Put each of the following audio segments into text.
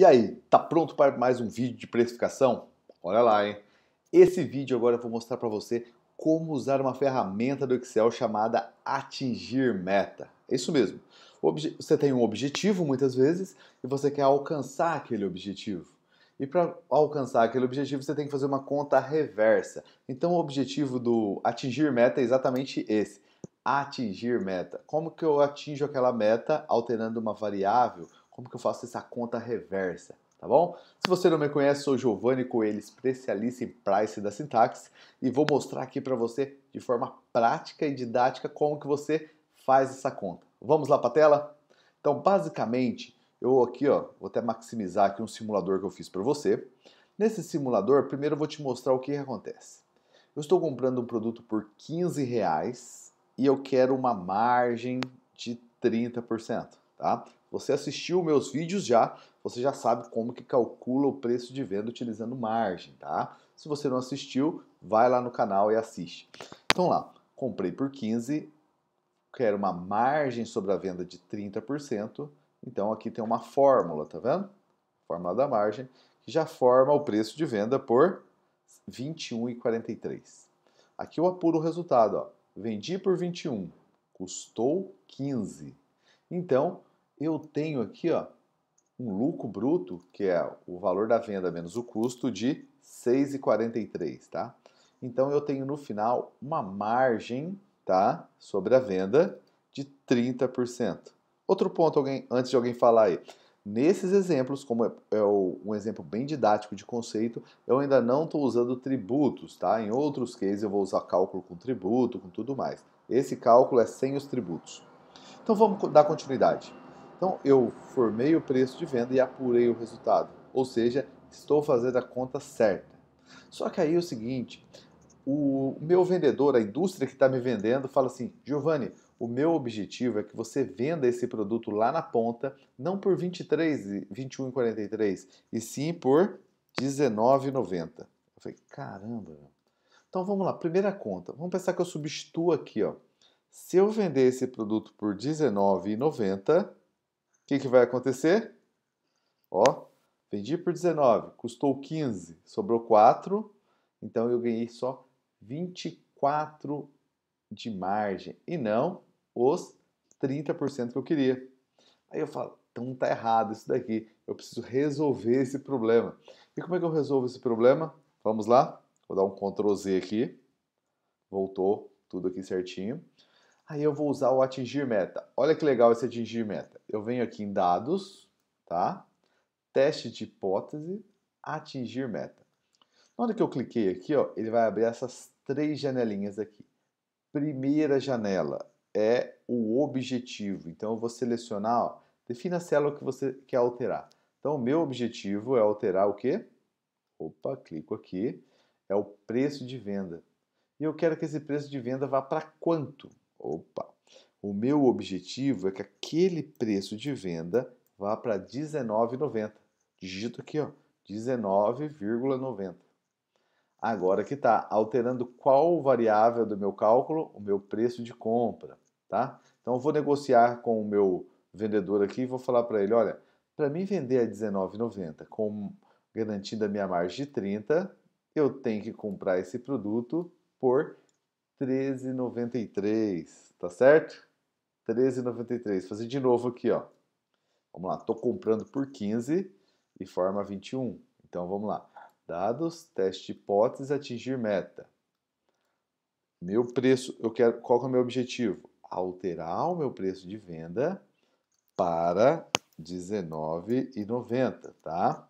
E aí, tá pronto para mais um vídeo de precificação? Olha lá, hein? Esse vídeo agora eu vou mostrar para você como usar uma ferramenta do Excel chamada Atingir Meta. É isso mesmo. Você tem um objetivo muitas vezes e você quer alcançar aquele objetivo. E para alcançar aquele objetivo, você tem que fazer uma conta reversa. Então, o objetivo do atingir meta é exatamente esse: atingir meta. Como que eu atinjo aquela meta alterando uma variável? Como que eu faço essa conta reversa? Tá bom? Se você não me conhece, sou Giovanni Coelho, especialista em price da sintaxe e vou mostrar aqui para você de forma prática e didática como que você faz essa conta. Vamos lá para a tela? Então, basicamente, eu aqui, ó, vou até maximizar aqui um simulador que eu fiz para você. Nesse simulador, primeiro eu vou te mostrar o que, acontece. Eu estou comprando um produto por 15 reais e eu quero uma margem de 30%, tá? Você assistiu meus vídeos já, você já sabe como que calcula o preço de venda utilizando margem, tá? Se você não assistiu, vai lá no canal e assiste. Então lá, comprei por 15, quero uma margem sobre a venda de 30%, então aqui tem uma fórmula, tá vendo? Fórmula da margem, que já forma o preço de venda por 21,43. Aqui eu apuro o resultado, ó. Vendi por 21, custou 15. Então, eu tenho aqui, ó, um lucro bruto, que é o valor da venda menos o custo de 6,43, tá? Então eu tenho no final uma margem, tá, sobre a venda de 30%. Outro ponto, alguém, antes de alguém falar aí. Nesses exemplos, como é, é um exemplo bem didático de conceito, eu ainda não estou usando tributos, tá? Em outros cases eu vou usar cálculo com tributo, com tudo mais. Esse cálculo é sem os tributos. Então vamos dar continuidade. Então eu formei o preço de venda e apurei o resultado. Ou seja, estou fazendo a conta certa. Só que aí é o seguinte, o meu vendedor, a indústria que está me vendendo, fala assim, Giovanni, o meu objetivo é que você venda esse produto lá na ponta, não por 23, 21,43, e sim por 19,90. Eu falei, caramba. Então vamos lá, primeira conta. Vamos pensar que eu substituo aqui, ó. Se eu vender esse produto por 19,90, o que, que vai acontecer? Ó, vendi por 19, custou 15, sobrou 4, então eu ganhei só 24 de margem e não os 30% que eu queria. Aí eu falo, então tá errado isso daqui, eu preciso resolver esse problema. E como é que eu resolvo esse problema? Vamos lá? Vou dar um Ctrl Z aqui. Voltou tudo aqui certinho. Aí eu vou usar o atingir meta. Olha que legal esse atingir meta. Eu venho aqui em dados, tá? Teste de hipótese, atingir meta. Na hora que eu cliquei aqui, ó, ele vai abrir essas três janelinhas aqui. Primeira janela, é o objetivo. Então eu vou selecionar, ó, defina a célula que você quer alterar. Então o meu objetivo é alterar o quê? Opa, clico aqui, é o preço de venda. E eu quero que esse preço de venda vá para quanto? Opa, o meu objetivo é que aquele preço de venda vá para R$19,90. Digito aqui, ó, 19,90. Agora que está alterando qual variável do meu cálculo? O meu preço de compra, tá? Então eu vou negociar com o meu vendedor aqui e vou falar para ele, olha, para mim vender a R$19,90 com garantindo a minha margem de 30, eu tenho que comprar esse produto por R$13,93, tá certo? R$13,93. Fazer de novo aqui, ó. Vamos lá, estou comprando por 15 e forma 21. Então vamos lá. Dados, teste hipótese, atingir meta. Meu preço, eu quero, qual é o meu objetivo? Alterar o meu preço de venda para R$19,90, tá?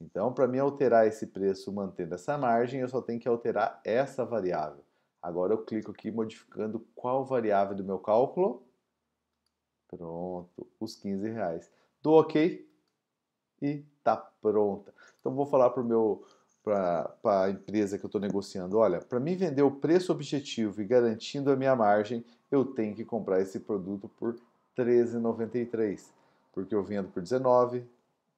Então, para mim alterar esse preço mantendo essa margem, eu só tenho que alterar essa variável. Agora eu clico aqui modificando qual variável do meu cálculo. Pronto, os 15 reais. Dou OK e tá pronta. Então vou falar para meu para a empresa que eu estou negociando, olha, para mim vender o preço objetivo e garantindo a minha margem, eu tenho que comprar esse produto por R$13,93, porque eu vendo por R$19,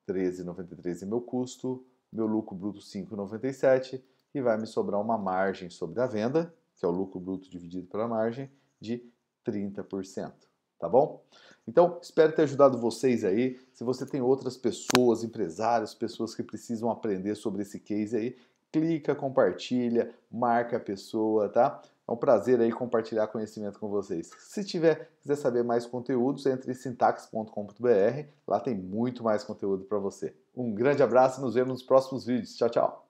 R$13,93 é meu custo, meu lucro bruto R$5,97 e vai me sobrar uma margem sobre a venda, que é o lucro bruto dividido pela margem, de 30%. tá bom? Então, espero ter ajudado vocês aí. Se você tem outras pessoas, empresários, pessoas que precisam aprender sobre esse case aí, clica, compartilha, marca a pessoa, tá? É um prazer aí compartilhar conhecimento com vocês. Se tiver, quiser saber mais conteúdos, entre em sintax.com.br, lá tem muito mais conteúdo para você. Um grande abraço e nos vemos nos próximos vídeos. Tchau, tchau!